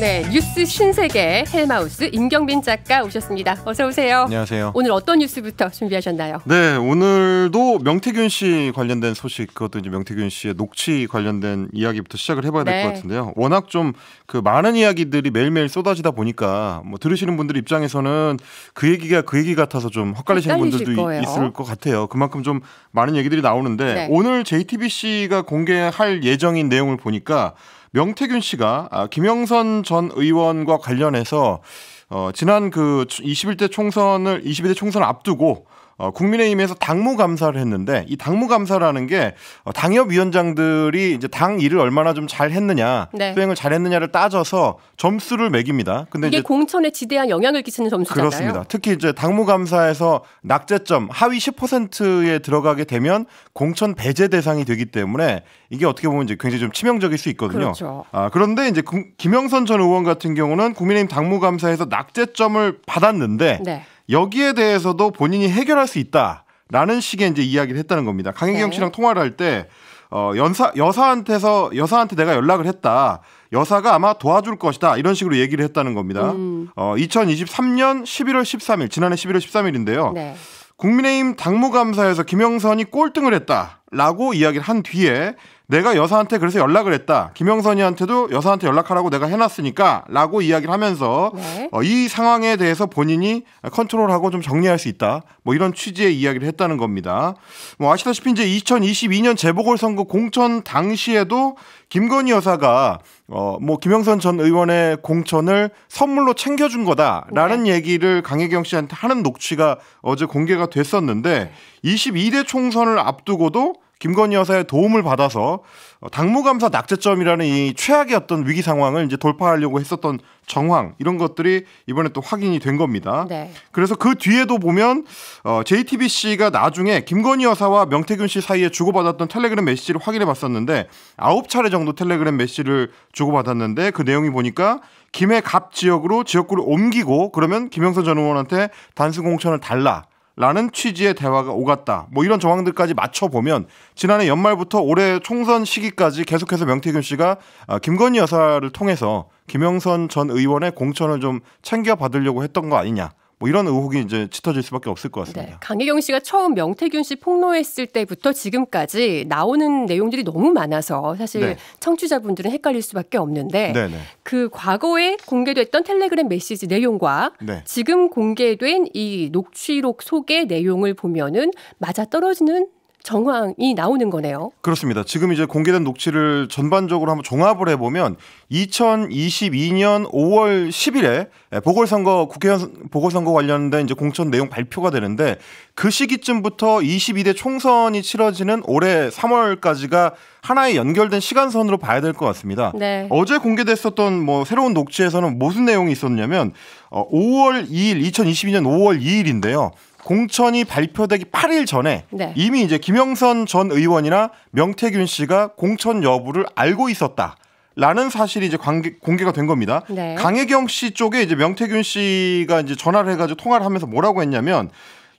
네, 뉴스 신세계 헬마우스 임경빈 작가 오셨습니다. 어서 오세요. 안녕하세요. 오늘 어떤 뉴스부터 준비하셨나요? 네, 오늘도 명태균 씨 관련된 소식, 그것도 이제 명태균 씨의 녹취 관련된 이야기부터 시작을 해봐야 될것 네. 같은데요. 워낙 좀 그 많은 이야기들이 매일매일 쏟아지다 보니까 뭐 들으시는 분들 입장에서는 그 얘기가 그 얘기 같아서 좀 헛갈리시는 분들도 거예요. 이- 있을 것 같아요. 그만큼 좀 많은 얘기들이 나오는데 네. 오늘 JTBC가 공개할 예정인 내용을 보니까 명태균 씨가 아, 김영선 전 의원과 관련해서 어, 지난 그 21대 총선을 21대 총선을 앞두고 어, 국민의힘에서 당무 감사를 했는데 이 당무 감사라는 게 어, 당협 위원장들이 이제 당 일을 얼마나 좀 잘 했느냐 네. 수행을 잘 했느냐를 따져서 점수를 매깁니다. 근데 이게 공천에 지대한 영향을 끼치는 점수잖아요. 그렇습니다. 특히 이제 당무 감사에서 낙제점 하위 10%에 들어가게 되면 공천 배제 대상이 되기 때문에 이게 어떻게 보면 이제 굉장히 좀 치명적일 수 있거든요. 그렇죠. 아, 그런데 이제 구- 김영선 전 의원 같은 경우는 국민의힘 당무 감사에서 낙제점을 받았는데 네. 여기에 대해서도 본인이 해결할 수 있다라는 식의 이제 이야기를 했다는 겁니다. 강혜경 네. 씨랑 통화를 할 때 어, 연사 여사한테서 여사한테 내가 연락을 했다. 여사가 아마 도와줄 것이다. 이런 식으로 얘기를 했다는 겁니다. 음. 어, 2023년 11월 13일 지난해 11월 13일인데요. 네. 국민의힘 당무감사에서 김영선이 꼴등을 했다라고 이야기를 한 뒤에 내가 여사한테 그래서 연락을 했다. 김영선이한테도 여사한테 연락하라고 내가 해놨으니까 라고 이야기를 하면서 네. 어, 이 상황에 대해서 본인이 컨트롤하고 좀 정리할 수 있다. 뭐 이런 취지의 이야기를 했다는 겁니다. 뭐 아시다시피 이제 2022년 재보궐선거 공천 당시에도 김건희 여사가 어 뭐 김영선 전 의원의 공천을 선물로 챙겨준 거다라는 얘기를 강혜경 씨한테 하는 녹취가 어제 공개가 됐었는데 22대 총선을 앞두고도 김건희 여사의 도움을 받아서 어, 당무감사 낙제점이라는 이 최악의 어떤 위기 상황을 이제 돌파하려고 했었던 정황 이런 것들이 이번에 또 확인이 된 겁니다. 네. 그래서 그 뒤에도 보면 어, JTBC가 나중에 김건희 여사와 명태균 씨 사이에 주고받았던 텔레그램 메시지를 확인해 봤었는데 아홉 차례 정도 텔레그램 메시지를 주고받았는데 그 내용이 보니까 김해 갑 지역으로 지역구를 옮기고 그러면 김영선 전 의원한테 단수 공천을 달라. 라는 취지의 대화가 오갔다. 뭐 이런 정황들까지 맞춰보면 지난해 연말부터 올해 총선 시기까지 계속해서 명태균 씨가 아, 김건희 여사를 통해서 김영선 전 의원의 공천을 좀 챙겨 받으려고 했던 거 아니냐. 뭐 이런 의혹이 이제 짙어질 수밖에 없을 것 네. 같습니다. 강혜경 씨가 처음 명태균 씨 폭로했을 때부터 지금까지 나오는 내용들이 너무 많아서 사실 네. 청취자분들은 헷갈릴 수밖에 없는데 네, 네. 그 과거에 공개됐던 텔레그램 메시지 내용과 네. 지금 공개된 이 녹취록 속의 내용을 보면은 맞아 떨어지는 정황이 나오는 거네요. 그렇습니다. 지금 이제 공개된 녹취를 전반적으로 한번 종합을 해보면 2022년 5월 10일에 보궐선거 국회의원 보궐선거 관련된 이제 공천 내용 발표가 되는데 그 시기쯤부터 22대 총선이 치러지는 올해 3월까지가 하나의 연결된 시간선으로 봐야 될 것 같습니다. 네. 어제 공개됐었던 뭐 새로운 녹취에서는 무슨 내용이 있었냐면 어, 5월 2일 2022년 5월 2일인데요. 공천이 발표되기 8일 전에 네. 이미 이제 김영선 전 의원이나 명태균 씨가 공천 여부를 알고 있었다. 라는 사실이 이제 관계, 공개가 된 겁니다. 네. 강혜경 씨 쪽에 이제 명태균 씨가 이제 전화를 해가지고 통화를 하면서 뭐라고 했냐면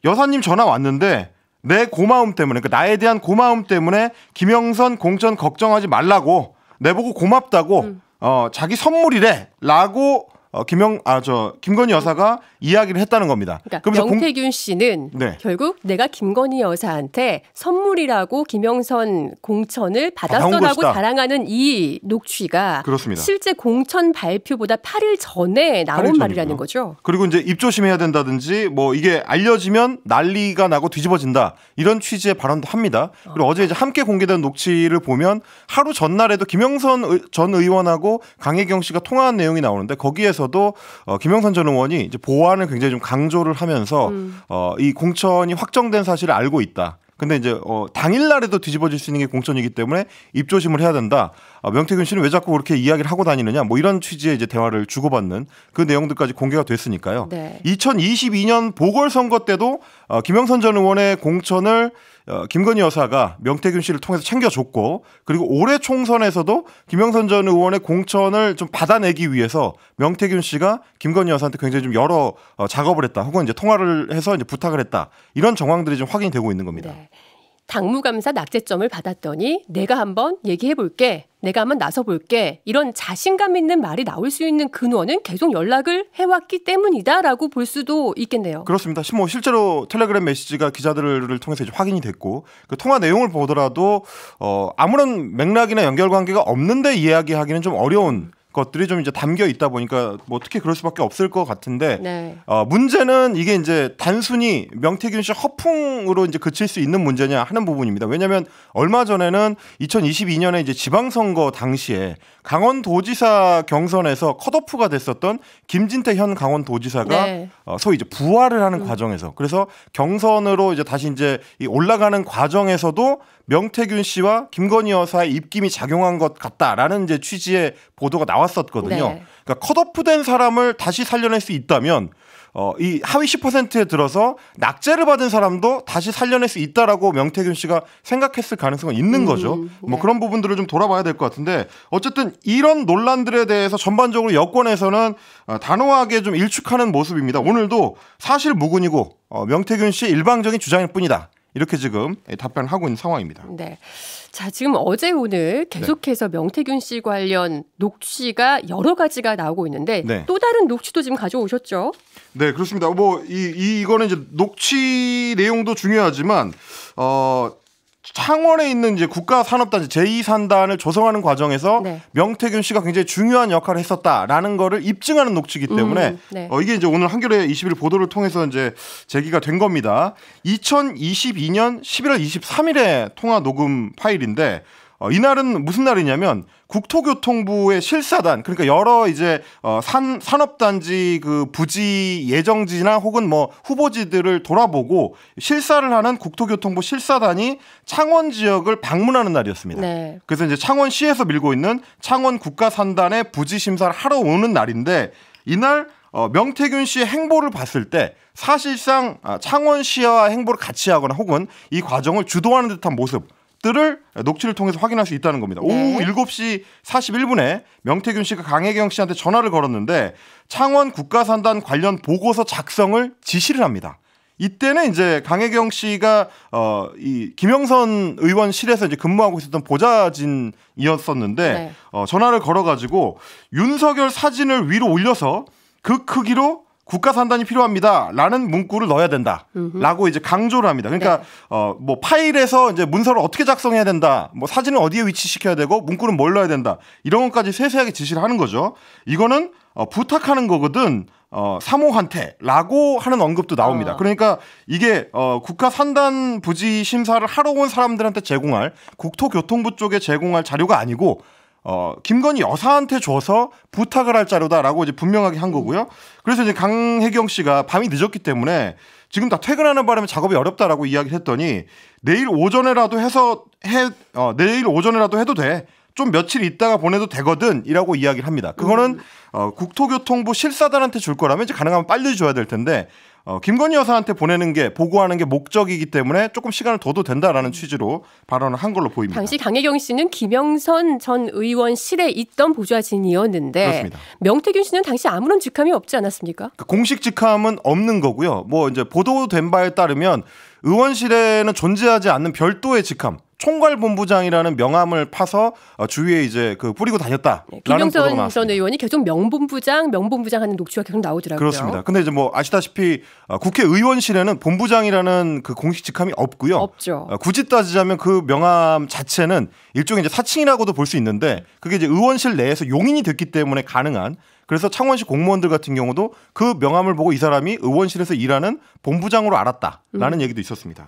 여사님 전화 왔는데 내 고마움 때문에 그러니까 나에 대한 고마움 때문에 김영선 공천 걱정하지 말라고 내보고 고맙다고 음. 어 자기 선물이래라고 어 김영 아 저 김건희 여사가 이야기를 했다는 겁니다. 그러니까 그러면서 공- 명태균 씨는 네. 결국 내가 김건희 여사한테 선물이라고 김영선 공천을 받아온 받았어라고. 자랑하는 이 녹취가 그렇습니다. 실제 공천 발표보다 8일 전에 나온 8일 말이라는. 거죠. 그리고 이제 입조심해야 된다든지 뭐 이게 알려지면 난리가 나고 뒤집어진다 이런 취지의 발언도 합니다. 그리고 어 제 이제 함께 공개된 녹취를 보면 하루 전날에도 김영선 의- 전 의원하고 강혜경 씨가 통화한 내용이 나오는데 거기에서 도 어, 김영선 전 의원이 이제 보안을 굉장히 좀 강조를 하면서 어, 이 공천이 확정된 사실을 알고 있다. 근데 이제 어, 당일날에도 뒤집어질 수 있는 게 공천이기 때문에 입조심을 해야 된다. 어, 명태균 씨는 왜 자꾸 그렇게 이야기를 하고 다니느냐. 뭐 이런 취지의 이제 대화를 주고받는 그 내용들까지 공개가 됐으니까요. 네. 2022년 보궐선거 때도 어, 김영선 전 의원의 공천을 어, 김건희 여사가 명태균 씨를 통해서 챙겨줬고 그리고 올해 총선에서도 김영선 전 의원의 공천을 좀 받아내기 위해서 명태균 씨가 김건희 여사한테 굉장히 좀 여러 어, 작업을 했다 혹은 이제 통화를 해서 이제 부탁을 했다 이런 정황들이 좀 확인이 되고 있는 겁니다. 네. 당무감사 낙제점을 받았더니 내가 한번 얘기해 볼게. 내가 한번 나서 볼게. 이런 자신감 있는 말이 나올 수 있는 근원은 계속 연락을 해왔기 때문이다라고 볼 수도 있겠네요. 그렇습니다. 뭐 실제로 텔레그램 메시지가 기자들을 통해서 이제 확인이 됐고 그 통화 내용을 보더라도 어 아무런 맥락이나 연결 관계가 없는데 이야기하기는 좀 어려운 것들이 좀 이제 담겨 있다 보니까 뭐 어떻게 그럴 수밖에 없을 것 같은데 네. 어, 문제는 이게 이제 단순히 명태균 씨 허풍으로 이제 그칠 수 있는 문제냐 하는 부분입니다. 왜냐하면 얼마 전에는 2022년에 이제 지방선거 당시에 강원도지사 경선에서 컷오프가 됐었던 김진태 현 강원도지사가 네. 어, 소위 이제 부활을 하는 과정에서 그래서 경선으로 이제 다시 이제 이 올라가는 과정에서도 명태균 씨와 김건희 여사의 입김이 작용한 것 같다라는 이제 취지의 보도가 나왔었거든요. 네. 그러니까 컷오프된 사람을 다시 살려낼 수 있다면 어, 이 하위 10%에 들어서 낙제를 받은 사람도 다시 살려낼 수 있다라고 명태균 씨가 생각했을 가능성은 있는 거죠. 음, 뭐 네. 그런 부분들을 좀 돌아봐야 될 것 같은데 어쨌든 이런 논란들에 대해서 전반적으로 여권에서는 어, 단호하게 좀 일축하는 모습입니다. 오늘도 사실 무근이고 어, 명태균 씨 일방적인 주장일 뿐이다. 이렇게 지금 답변을 하고 있는 상황입니다. 네. 자, 지금 어제 오늘 계속해서 명태균 씨 관련 녹취가 여러 가지가 나오고 있는데 네. 또 다른 녹취도 지금 가져오셨죠? 네, 그렇습니다. 뭐, 이, 이, 이거는 이제 녹취 내용도 중요하지만, 어, 창원에 있는 이제 국가산업단지 제2산단을 조성하는 과정에서 네. 명태균 씨가 굉장히 중요한 역할을 했었다라는 거를 입증하는 녹취이기 때문에 음, 네. 어, 이게 이제 오늘 한겨레 21 보도를 통해서 이제 제기가 된 겁니다. 2022년 11월 23일에 통화 녹음 파일인데 어, 이날은 무슨 날이냐면 국토교통부의 실사단 그러니까 여러 이제 어, 산 산업단지 그 부지 예정지나 혹은 뭐 후보지들을 돌아보고 실사를 하는 국토교통부 실사단이 창원 지역을 방문하는 날이었습니다. 네. 그래서 이제 창원시에서 밀고 있는 창원 국가산단의 부지 심사를 하러 오는 날인데 이날 어, 명태균 씨의 행보를 봤을 때 사실상 아, 창원 시와 행보를 같이 하거나 혹은 이 과정을 주도하는 듯한 모습 들을 녹취를 통해서 확인할 수 있다는 겁니다. 네. 오후 7시 41분에 명태균 씨가 강혜경 씨한테 전화를 걸었는데 창원 국가산단 관련 보고서 작성을 지시를 합니다. 이때는 이제 강혜경 씨가 어 이 김영선 의원실에서 이제 근무하고 있었던 보좌진이었었는데 네. 어 전화를 걸어가지고 윤석열 사진을 위로 올려서 그 크기로 국가 산단이 필요합니다라는 문구를 넣어야 된다라고 이제 강조를 합니다. 그러니까 네. 어뭐 파일에서 이제 문서를 어떻게 작성해야 된다, 뭐 사진을 어디에 위치시켜야 되고 문구는 뭘 넣어야 된다 이런 것까지 세세하게 지시를 하는 거죠. 이거는 어, 부탁하는 거거든. 어, 사모한테라고 하는 언급도 나옵니다. 어. 그러니까 이게 어, 국가 산단 부지 심사를 하러 온 사람들한테 제공할 국토교통부 쪽에 제공할 자료가 아니고 어, 김건희 여사한테 줘서 부탁을 할 자료다라고 이제 분명하게 한 거고요. 그래서 이제 강혜경 씨가 밤이 늦었기 때문에 지금 다 퇴근하는 바람에 작업이 어렵다라고 이야기를 했더니 내일 오전에라도 해서 해, 어, 내일 오전에라도 해도 돼. 좀 며칠 있다가 보내도 되거든 이라고 이야기를 합니다. 그거는 어, 국토교통부 실사단한테 줄 거라면 이제 가능하면 빨리 줘야 될 텐데 어, 김건희 여사한테 보내는 게 보고하는 게 목적이기 때문에 조금 시간을 둬도 된다라는 취지로 발언을 한 걸로 보입니다. 당시 강혜경 씨는 김영선 전 의원실에 있던 보좌진이었는데 그렇습니다. 명태균 씨는 당시 아무런 직함이 없지 않았습니까? 그 공식 직함은 없는 거고요. 뭐 이제 보도된 바에 따르면 의원실에는 존재하지 않는 별도의 직함. 총괄 본부장이라는 명함을 파서 어, 주위에 이제 그 뿌리고 보도가 네, 김영선 전. 의원이 계속 명본부장, 명본부장 하는 녹취가 계속 나오더라고요. 그렇습니다. 근데 이제 뭐 아시다시피 어, 국회의원실에는 본부장이라는 그 공식 직함이 없고요. 없죠. 어, 굳이 따지자면 그 명함 자체는 일종의 이제 사칭이라고도 볼 수 있는데 그게 이제 의원실 내에서 용인이 됐기 때문에 가능한 그래서 창원시 공무원들 같은 경우도 그 명함을 보고 이 사람이 의원실에서 일하는 본부장으로 알았다라는 음. 얘기도 있었습니다.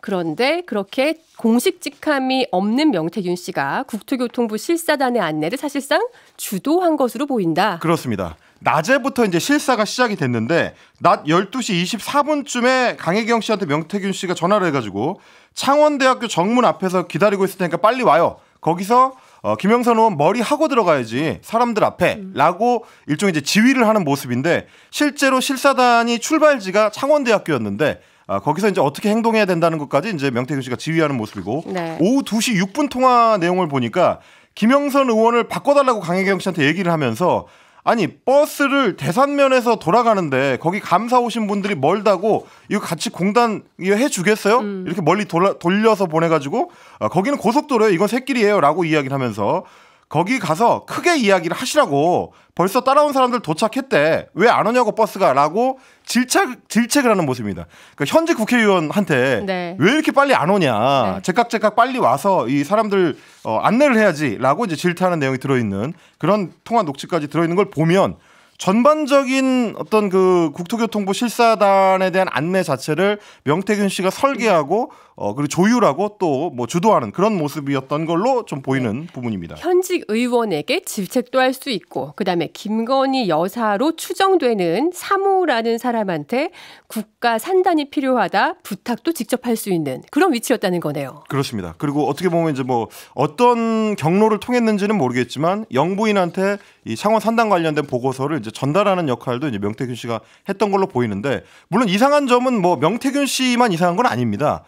그런데 그렇게 공식 직함이 없는 명태균 씨가 국토교통부 실사단의 안내를 사실상 주도한 것으로 보인다. 그렇습니다. 낮에부터 이제 실사가 시작이 됐는데 낮 12시 24분쯤에 강혜경 씨한테 명태균 씨가 전화를 해가지고 창원대학교 정문 앞에서 기다리고 있을 테니까 빨리 와요. 거기서 어, 김영선 의원 머리 하고 들어가야지 사람들 앞에라고 일종의 이제 지휘를 하는 모습인데 실제로 실사단이 출발지가 창원대학교였는데 아, 거기서 이제 어떻게 행동해야 된다는 것까지 이제 명태균 씨가 지휘하는 모습이고 네. 오후 2시 6분 통화 내용을 보니까 김영선 의원을 바꿔달라고 강혜경 씨한테 얘기를 하면서 아니 버스를 대산면에서 돌아가는데 거기 감사 오신 분들이 멀다고 이거 같이 공단 이거 해주겠어요? 음. 이렇게 멀리 돌려서 보내가지고 어, 거기는 고속도로예요. 이건 새길이에요라고 이야기를 하면서 거기 가서 크게 이야기를 하시라고 벌써 따라온 사람들 도착했대. 왜 안 오냐고 버스가 라고 질책, 질책을 하는 모습입니다. 그러니까 현직 국회의원한테 네. 왜 이렇게 빨리 안 오냐. 네. 제깍제깍 빨리 와서 이 사람들 어, 안내를 해야지 라고 이제 질타하는 내용이 들어있는 그런 통화 녹취까지 들어있는 걸 보면 전반적인 어떤 그 국토교통부 실사단에 대한 안내 자체를 명태균 씨가 설계하고 어 그리고 조율하고 또 뭐 주도하는 그런 모습이었던 걸로 좀 보이는 네. 부분입니다. 현직 의원에게 질책도 할 수 있고 그다음에 김건희 여사로 추정되는 사무라는 사람한테 국가 산단이 필요하다 부탁도 직접 할 수 있는 그런 위치였다는 거네요. 그렇습니다. 그리고 어떻게 보면 이제 뭐 어떤 경로를 통했는지는 모르겠지만 영부인한테 이 창원 산단 관련된 보고서를 이제 전달하는 역할도 이제 명태균 씨가 했던 걸로 보이는데 물론 이상한 점은 뭐 명태균 씨만 이상한 건 아닙니다.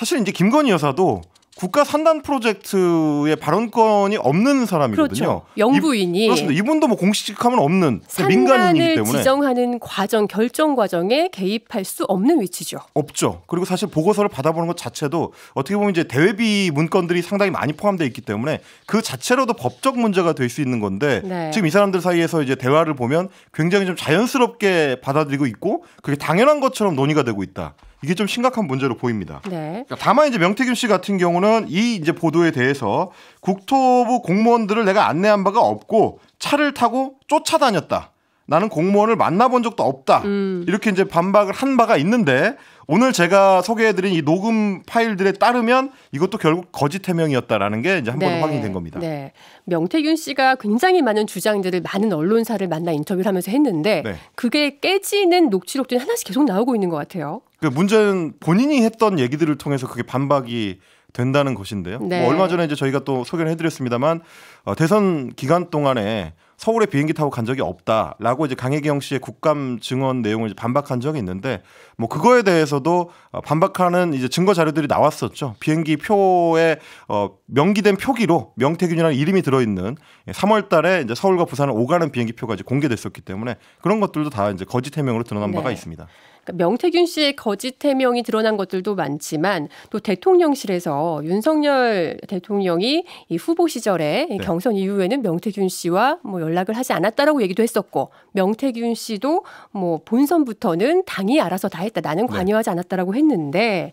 사실 이제 김건희 여사도 국가 산단 프로젝트의 발언권이 없는 사람이거든요. 그렇죠. 영부인이 이, 그렇습니다. 이분도 뭐 공식하면 없는 민간인이기 때문에 지정하는 과정 결정 과정에 개입할 수 없는 위치죠. 없죠. 그리고 사실 보고서를 받아보는 것 자체도 어떻게 보면 이제 대외비 문건들이 상당히 많이 포함되어 있기 때문에 그 자체로도 법적 문제가 될 수 있는 건데 네. 지금 이 사람들 사이에서 이제 대화를 보면 굉장히 좀 자연스럽게 받아들이고 있고 그게 당연한 것처럼 논의가 되고 있다. 이게 좀 심각한 문제로 보입니다. 네. 그러니까 다만 이제 명태균 씨 같은 경우는 이 이제 보도에 대해서 국토부 공무원들을 내가 안내한 바가 없고 차를 타고 쫓아다녔다. 나는 공무원을 만나본 적도 없다. 음. 이렇게 이제 반박을 한 바가 있는데 오늘 제가 소개해드린 이 녹음 파일들에 따르면 이것도 결국 거짓 해명이었다라는 게 이제 한번 네. 확인이 된 겁니다. 네. 명태균 씨가 굉장히 많은 주장들을 많은 언론사를 만나 인터뷰를 하면서 했는데 네. 그게 깨지는 녹취록들이 하나씩 계속 나오고 있는 것 같아요. 그 문제는 본인이 했던 얘기들을 통해서 그게 반박이 된다는 것인데요. 네. 뭐 얼마 전에 이제 저희가 또 소개를 해드렸습니다만 어, 대선 기간 동안에 서울에 비행기 타고 간 적이 없다라고 이제 강혜경 씨의 국감 증언 내용을 반박한 적이 있는데 뭐 그거에 대해서도 어, 반박하는 이제 증거 자료들이 나왔었죠. 비행기 표에 어 명기된 표기로 명태균이라는 이름이 들어 있는 3월 달에 이제 서울과 부산을 오가는 비행기 표가 이제 공개됐었기 때문에 그런 것들도 다 이제 거짓 해명으로 드러난 네. 바가 있습니다. 그러니까 명태균 씨의 거짓 해명이 드러난 것들도 많지만 또 대통령실에서 윤석열 대통령이 이 후보 시절에 네. 경선 이후에는 명태균 씨와 뭐 연락을 하지 않았다라고 얘기도 했었고 명태균 씨도 뭐 본선부터는 당이 알아서 다 했다. 나는 네. 관여하지 않았다라고 했는데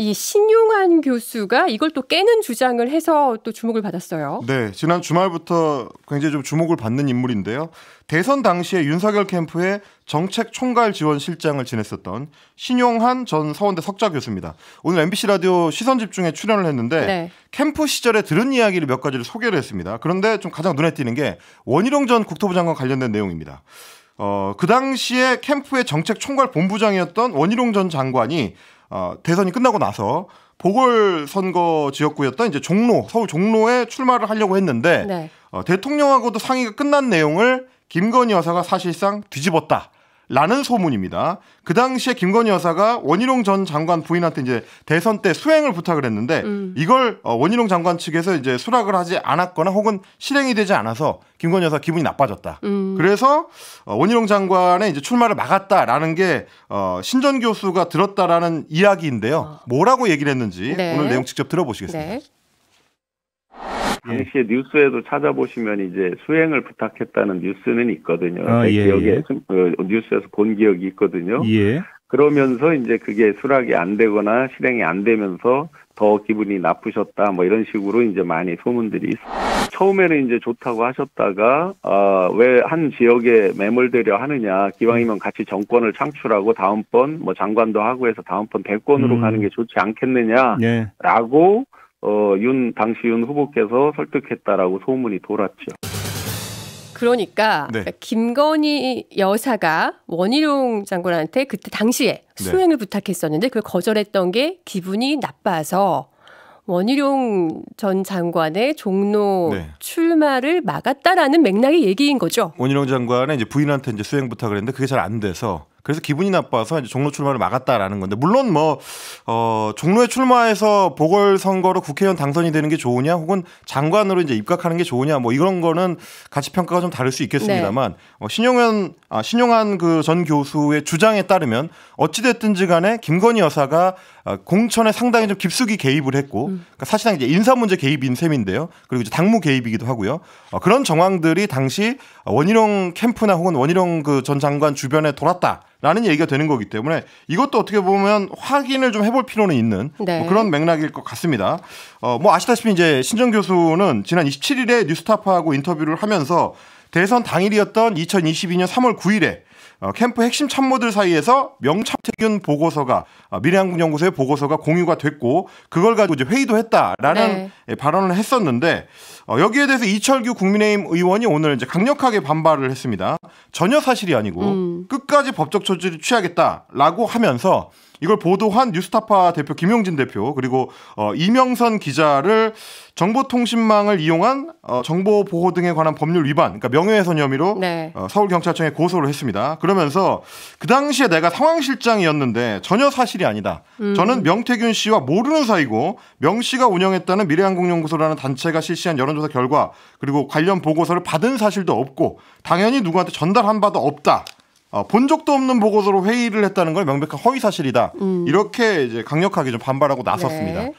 이 신용한 교수가 이걸 또 깨는 주장을 해서 또 주목을 받았어요. 네, 지난 주말부터 굉장히 좀 주목을 받는 인물인데요. 대선 당시에 윤석열 캠프의 정책 총괄 지원 실장을 지냈었던 신용한 전 서원대 석좌 교수입니다. 오늘 MBC 라디오 시선 집중에 출연을 했는데 네. 캠프 시절에 들은 이야기를 몇 가지를 소개를 했습니다. 그런데 좀 가장 눈에 띄는 게 원희룡 전 국토부 장관 관련된 내용입니다. 어, 그 당시에 캠프의 정책 총괄 본부장이었던 원희룡 전 장관이 어, 대선이 끝나고 나서 보궐선거 지역구였던 이제 종로 서울 종로에 출마를 하려고 했는데 네. 어, 대통령하고도 상의가 끝난 내용을 김건희 여사가 사실상 뒤집었다. 라는 소문입니다. 그 당시에 김건희 여사가 원희룡 전 장관 부인한테 이제 대선 때 수행을 부탁을 했는데 음. 이걸 어, 원희룡 장관 측에서 이제 수락을 하지 않았거나 혹은 실행이 되지 않아서 김건희 여사 기분이 나빠졌다. 음. 그래서 어, 원희룡 장관의 이제 출마를 막았다라는 게 어, 신전 교수가 들었다라는 이야기인데요. 뭐라고 얘기를 했는지 네. 오늘 내용 직접 들어보시겠습니다. 네. 예. 당시에 뉴스에도 찾아보시면 이제 수행을 부탁했다는 뉴스는 있거든요. 아, 제 예, 기억에 예. 어, 뉴스에서 본 기억이 있거든요. 예. 그러면서 이제 그게 수락이 안 되거나 실행이 안 되면서 더 기분이 나쁘셨다 뭐 이런 식으로 이제 많이 소문들이 있어요. 처음에는 이제 좋다고 하셨다가 어, 왜한 지역에 매몰되려 하느냐 기왕이면 같이 정권을 창출하고 다음번 뭐 장관도 하고 해서 다음번 대권으로 음. 가는 게 좋지 않겠느냐라고 예. 어, 윤 당시 윤 후보께서 설득했다라고 소문이 돌았죠. 그러니까 네. 김건희 여사가 원희룡 장관한테 그때 당시에 네. 수행을 네. 부탁했었는데 그걸 거절했던 게 기분이 나빠서 원희룡 전 장관의 종로 네. 출마를 막았다라는 맥락의 얘기인 거죠. 원희룡 장관의 이제 부인한테 이제 수행 부탁을 했는데 그게 잘 안 돼서 그래서 기분이 나빠서 이제 종로 출마를 막았다라는 건데 물론 뭐 어, 종로에 출마해서 보궐 선거로 국회의원 당선이 되는 게 좋으냐 혹은 장관으로 이제 입각하는 게 좋으냐 뭐 이런 거는 가치 평가가 좀 다를 수 있겠습니다만 네. 어, 신용현 아, 신용한 그 전 교수의 주장에 따르면 어찌 됐든지 간에 김건희 여사가 어, 공천에 상당히 좀 깊숙이 개입을 했고 음. 그러니까 사실상 이제 인사 문제 개입인 셈인데요. 그리고 이제 당무 개입이기도 하고요. 어, 그런 정황들이 당시 원희룡 캠프나 혹은 원희룡 그 전 장관 주변에 돌았다. 라는 얘기가 되는 거기 때문에 이것도 어떻게 보면 확인을 좀 해볼 필요는 있는 네. 뭐 그런 맥락일 것 같습니다. 어, 뭐 아시다시피 이제 신정 교수는 지난 27일에 뉴스타파하고 인터뷰를 하면서 대선 당일이었던 2022년 3월 9일에 어, 캠프 핵심 참모들 사이에서 명참태균 보고서가 어, 미래한국연구소의 보고서가 공유가 됐고 그걸 가지고 이제 회의도 했다라는 네. 발언을 했었는데 어, 여기에 대해서 이철규 국민의힘 의원이 오늘 이제 강력하게 반발을 했습니다. 전혀 사실이 아니고 음. 끝까지 법적 조치를 취하겠다라고 하면서 이걸 보도한 뉴스타파 대표 김용진 대표 그리고 어, 이명선 기자를 정보통신망을 이용한 어, 정보 보호 등에 관한 법률 위반, 그러니까 명예훼손 혐의로 네. 어, 서울경찰청에 고소를 했습니다. 그러면서 그 당시에 내가 상황실장이었는데 전혀 사실이 아니다. 음. 저는 명태균 씨와 모르는 사이고 명 씨가 운영했다는 미래항공연구소라는 단체가 실시한 여론조사 결과 그리고 관련 보고서를 받은 사실도 없고 당연히 누구한테 전달한 바도 없다. 어, 본 적도 없는 보고서로 회의를 했다는 걸 명백한 허위 사실이다. 음. 이렇게 이제 강력하게 좀 반발하고 나섰습니다. 네.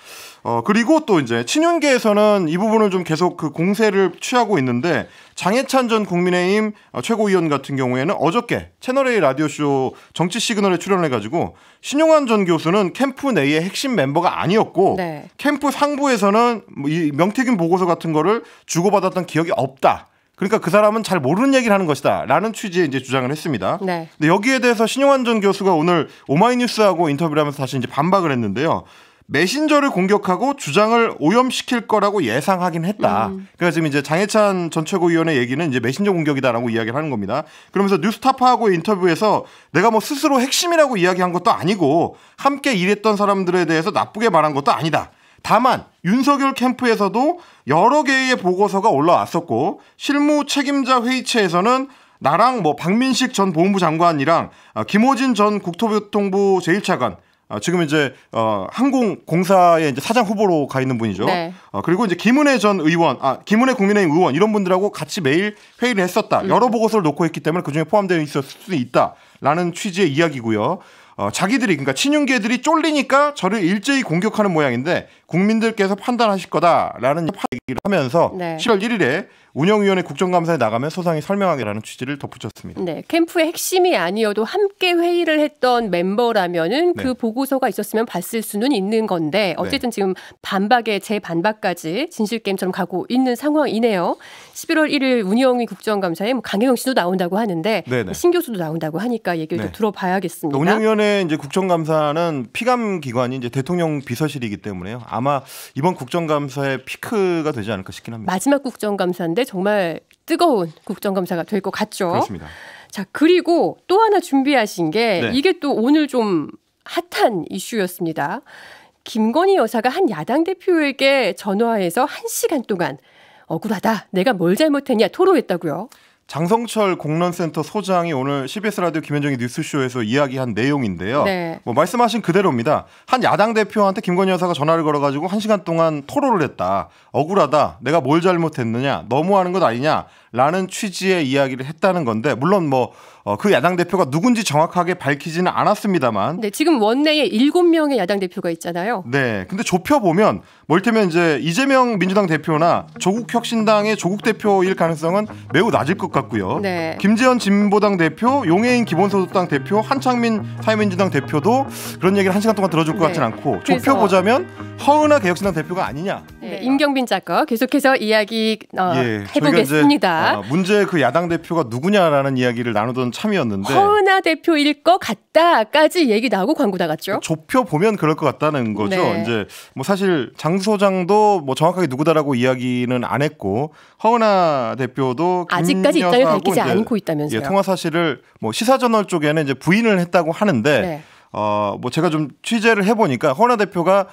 어, 그리고 또 이제 친윤계에서는 이 부분을 좀 계속 그 공세를 취하고 있는데 장해찬 전 국민의힘 어, 최고위원 같은 경우에는 어저께 채널A 라디오쇼 정치 시그널에 출연해가지고 신용환 전 교수는 캠프 내의 핵심 멤버가 아니었고 네. 캠프 상부에서는 뭐이 명태균 보고서 같은 거를 주고받았던 기억이 없다. 그러니까 그 사람은 잘 모르는 얘기를 하는 것이다. 라는 취지의 이제 주장을 했습니다. 네. 근데 여기에 대해서 신용환 전 교수가 오늘 오마이뉴스하고 인터뷰를 하면서 다시 이제 반박을 했는데요. 메신저를 공격하고 주장을 오염시킬 거라고 예상하긴 했다. 음. 그래서 지금 이제 장해찬 전 최고위원의 얘기는 이제 메신저 공격이다라고 이야기를 하는 겁니다. 그러면서 뉴스타파하고 인터뷰에서 내가 뭐 스스로 핵심이라고 이야기한 것도 아니고 함께 일했던 사람들에 대해서 나쁘게 말한 것도 아니다. 다만 윤석열 캠프에서도 여러 개의 보고서가 올라왔었고 실무 책임자 회의체에서는 나랑 뭐 박민식 전 보훈부 장관이랑 어, 김호진 전 국토교통부 제1차관 어, 지금 이제 어, 항공공사의 이제 사장 후보로 가 있는 분이죠. 네. 어, 그리고 이제 김은혜 전 의원, 아 김은혜 국민의힘 의원 이런 분들하고 같이 매일 회의를 했었다. 음. 여러 보고서를 놓고 있기 때문에 그 중에 포함되어 있을 수 있다라는 취지의 이야기고요. 어, 자기들이 그러니까 친윤계들이 쫄리니까 저를 일제히 공격하는 모양인데 국민들께서 판단하실 거다라는 얘기를 하면서 네. 7월 1일에 운영위원회 국정감사에 나가면 소상히 설명하게라는 취지를 덧붙였습니다. 네, 캠프의 핵심이 아니어도 함께 회의를 했던 멤버라면은 네. 그 보고서가 있었으면 봤을 수는 있는 건데 어쨌든 네. 지금 반박에 재 반박까지 진실 게임처럼 가고 있는 상황이네요. 11월 1일 운영위 국정감사에 뭐 강혜영 씨도 나온다고 하는데 네네. 신 교수도 나온다고 하니까 얘기를 네. 좀 들어봐야겠습니다. 운영위원회 이제 국정감사는 피감 기관이 이제 대통령 비서실이기 때문에요. 아마 이번 국정감사의 피크가 되지 않을까 싶긴 합니다. 마지막 국정감사인데 정말 뜨거운 국정감사가 될 것 같죠. 그렇습니다. 자 그리고 또 하나 준비하신 게 네. 이게 또 오늘 좀 핫한 이슈였습니다. 김건희 여사가 한 야당 대표에게 전화해서 한시간 동안 억울하다. 내가 뭘 잘못했냐 토로했다고요. 장성철 공론센터 소장이 오늘 CBS 라디오 김현정의 뉴스쇼에서 이야기한 내용인데요. 네. 뭐 말씀하신 그대로입니다. 한 야당 대표한테 김건희 여사가 전화를 걸어가지고 한 시간 동안 토로를 했다. 억울하다. 내가 뭘 잘못했느냐. 너무하는 것 아니냐. 라는 취지의 이야기를 했다는 건데 물론 뭐 어, 그 야당 대표가 누군지 정확하게 밝히지는 않았습니다만. 네, 지금 원내에 일곱 명의 야당 대표가 있잖아요. 네, 근데 좁혀 보면 뭘테면 이제 이재명 민주당 대표나 조국 혁신당의 조국 대표일 가능성은 매우 낮을 것 같고요. 네. 김재현 진보당 대표, 용해인 기본소득당 대표, 한창민 사회민주당 대표도 그런 얘기를 한 시간 동안 들어줄 것 네. 같진 않고 좁혀 보자면 허은하 개혁신당 대표가 아니냐. 네, 임경빈 작가 계속해서 이야기 어, 예, 해보겠습니다. 어, 문제 그 야당 대표가 누구냐라는 이야기를 나누던 참이었는데 허은하 대표일 것 같다까지 얘기 나오고 광고 나갔죠. 좁혀 보면 그럴 것 같다는 거죠. 네. 이제 뭐 사실 장 소장도 뭐 정확하게 누구다라고 이야기는 안 했고 허은하 대표도 아직까지 입장을 밝히지 않고 있다면서요. 예, 통화 사실을 뭐 시사저널 쪽에는 이제 부인을 했다고 하는데 네. 어뭐 제가 좀 취재를 해보니까 허은하 대표가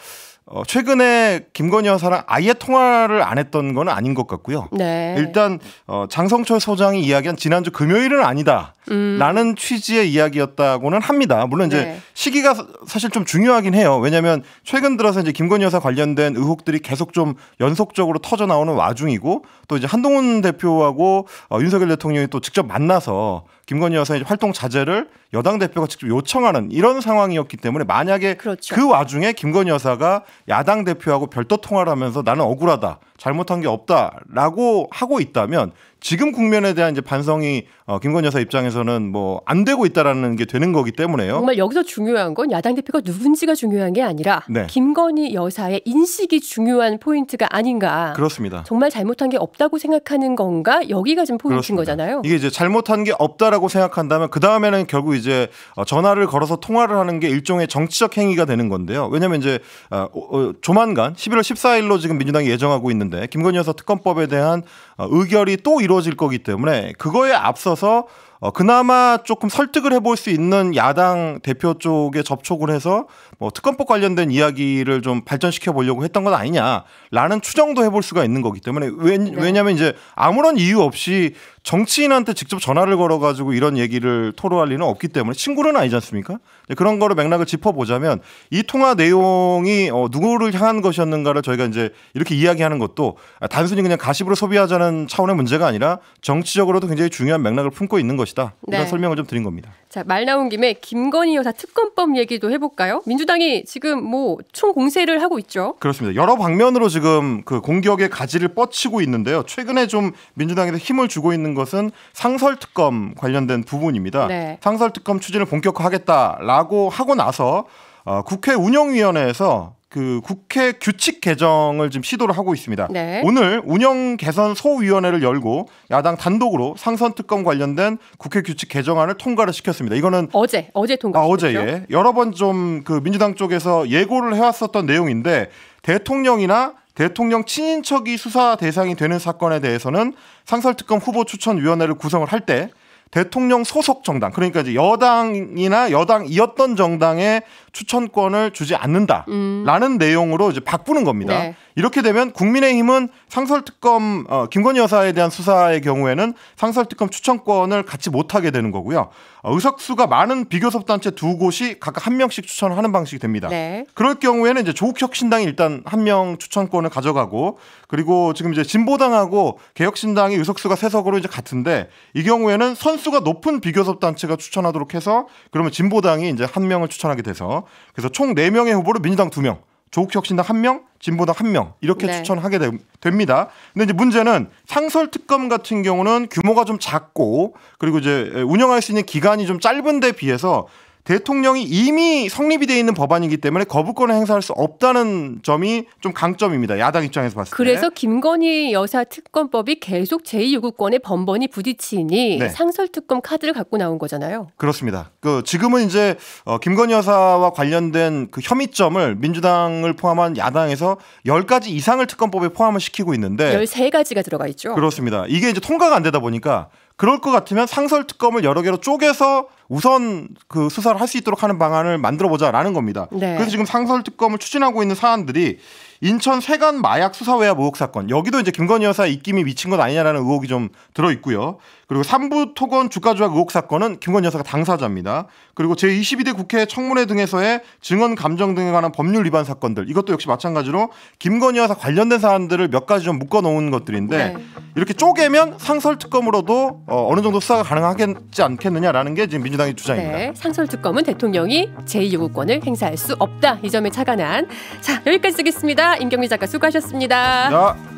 어, 최근에 김건희 여사랑 아예 통화를 안 했던 건 아닌 것 같고요. 네. 일단 어, 장성철 소장이 이야기한 지난주 금요일은 아니다. 라는 음. 취지의 이야기였다고는 합니다. 물론 이제 네. 시기가 사실 좀 중요하긴 해요. 왜냐하면 최근 들어서 이제 김건희 여사 관련된 의혹들이 계속 좀 연속적으로 터져 나오는 와중이고 또 이제 한동훈 대표하고 어, 윤석열 대통령이 또 직접 만나서 김건희 여사의 활동 자제를 여당 대표가 직접 요청하는 이런 상황이었기 때문에 만약에 그렇죠. 그 와중에 김건희 여사가 야당 대표하고 별도 통화를 하면서 나는 억울하다. 잘못한 게 없다라고 하고 있다면 지금 국면에 대한 이제 반성이 어, 김건희 여사 입장에서는 뭐 안 되고 있다라는 게 되는 거기 때문에요. 정말 여기서 중요한 건 야당 대표가 누군지가 중요한 게 아니라 네. 김건희 여사의 인식이 중요한 포인트가 아닌가. 그렇습니다. 정말 잘못한 게 없다고 생각하는 건가? 여기가 좀 포인트인 그렇습니다. 거잖아요. 이게 이제 잘못한 게 없다라고 생각한다면 그 다음에는 결국 이제 어, 전화를 걸어서 통화를 하는 게 일종의 정치적 행위가 되는 건데요. 왜냐하면 이제 어, 어, 조만간 11월 14일로 지금 민주당이 예정하고 있는 데 김건희 여사 특검법에 대한 어, 의결이 또 이루어질 거기 때문에 그거에 앞서서 어, 그나마 조금 설득을 해볼 수 있는 야당 대표 쪽에 접촉을 해서 뭐 특검법 관련된 이야기를 좀 발전시켜 보려고 했던 건 아니냐라는 추정도 해볼 수가 있는 거기 때문에 왜, 네. 왜냐하면 이제 아무런 이유 없이 정치인한테 직접 전화를 걸어가지고 이런 얘기를 토로할 리는 없기 때문에 친구는 아니지 않습니까? 그런 거를 맥락을 짚어보자면 이 통화 내용이 어, 누구를 향한 것이었는가를 저희가 이제 이렇게 이야기하는 것도 단순히 그냥 가십으로 소비하자는 차원의 문제가 아니라 정치적으로도 굉장히 중요한 맥락을 품고 있는 것이다. 이런 네. 설명을 좀 드린 겁니다. 자, 말 나온 김에 김건희 여사 특검법 얘기도 해볼까요? 민주 당이 지금 뭐 총공세를 하고 있죠. 그렇습니다. 여러 방면으로 지금 그 공격의 가지를 뻗치고 있는데요. 최근에 좀 민주당에서 힘을 주고 있는 것은 상설 특검 관련된 부분입니다. 네. 상설 특검 추진을 본격화하겠다라고 하고 나서 어, 국회 운영위원회에서 그 국회 규칙 개정을 지금 시도를 하고 있습니다. 네. 오늘 운영 개선 소위원회를 열고 야당 단독으로 상선 특검 관련된 국회 규칙 개정안을 통과를 시켰습니다. 이거는 어제 어제 통과. 아, 어제 예. 여러 번 좀 그 민주당 쪽에서 예고를 해왔었던 내용인데 대통령이나 대통령 친인척이 수사 대상이 되는 사건에 대해서는 상설특검 후보 추천위원회를 구성을 할 때 대통령 소속 정당 그러니까 이제 여당이나 여당이었던 정당의 추천권을 주지 않는다라는 음. 내용으로 이제 바꾸는 겁니다. 네. 이렇게 되면 국민의힘은 상설특검 어, 김건희 여사에 대한 수사의 경우에는 상설특검 추천권을 갖지 못하게 되는 거고요. 어, 의석수가 많은 비교섭단체 두 곳이 각각 한 명씩 추천을 하는 방식이 됩니다. 네. 그럴 경우에는 이제 조국혁신당이 일단 한 명 추천권을 가져가고 그리고 지금 이제 진보당하고 개혁신당이 의석수가 세석으로 이제 같은데 이 경우에는 선수가 높은 비교섭단체가 추천하도록 해서 그러면 진보당이 이제 한 명을 추천하게 돼서 그래서 총 4명의 후보를 민주당 2명, 조국혁신당 1명, 진보당 1명 이렇게 네. 추천하게 되, 됩니다. 근데 이제 문제는 상설 특검 같은 경우는 규모가 좀 작고 그리고 이제 운영할 수 있는 기간이 좀 짧은 데 비해서 대통령이 이미 성립이 되어 있는 법안이기 때문에 거부권을 행사할 수 없다는 점이 좀 강점입니다. 야당 입장에서 봤을 때. 그래서 김건희 여사 특검법이 계속 제2요구권에 번번이 부딪히니 네. 상설특검 카드를 갖고 나온 거잖아요. 그렇습니다. 그 지금은 이제 어, 김건희 여사와 관련된 그 혐의점을 민주당을 포함한 야당에서 10가지 이상을 특검법에 포함을 시키고 있는데 13가지가 들어가 있죠. 그렇습니다. 이게 이제 통과가 안 되다 보니까 그럴 것 같으면 상설 특검을 여러 개로 쪼개서 우선 그 수사를 할 수 있도록 하는 방안을 만들어 보자라는 겁니다. 네. 그래서 지금 상설 특검을 추진하고 있는 사안들이 인천 세관 마약 수사 외압 의혹 사건 여기도 이제 김건희 여사 입김이 미친 것 아니냐라는 의혹이 좀 들어 있고요. 그리고 삼부 토건 주가 조작 의혹 사건은 김건희 여사가 당사자입니다. 그리고 제22대 국회 청문회 등에서의 증언 감정 등에 관한 법률 위반 사건들 이것도 역시 마찬가지로 김건희 여사 관련된 사안들을 몇 가지 좀 묶어 놓은 것들인데 네. 이렇게 쪼개면 상설 특검으로도 어, 느 정도 수사가 가능하겠지 않겠느냐라는 게 지금 민주당의 주장입니다. 네, 상설 특검은 대통령이 제2요구권을 행사할 수 없다. 이 점에 착안한 자 여기까지 쓰겠습니다. 임경미 작가 수고하셨습니다. 야.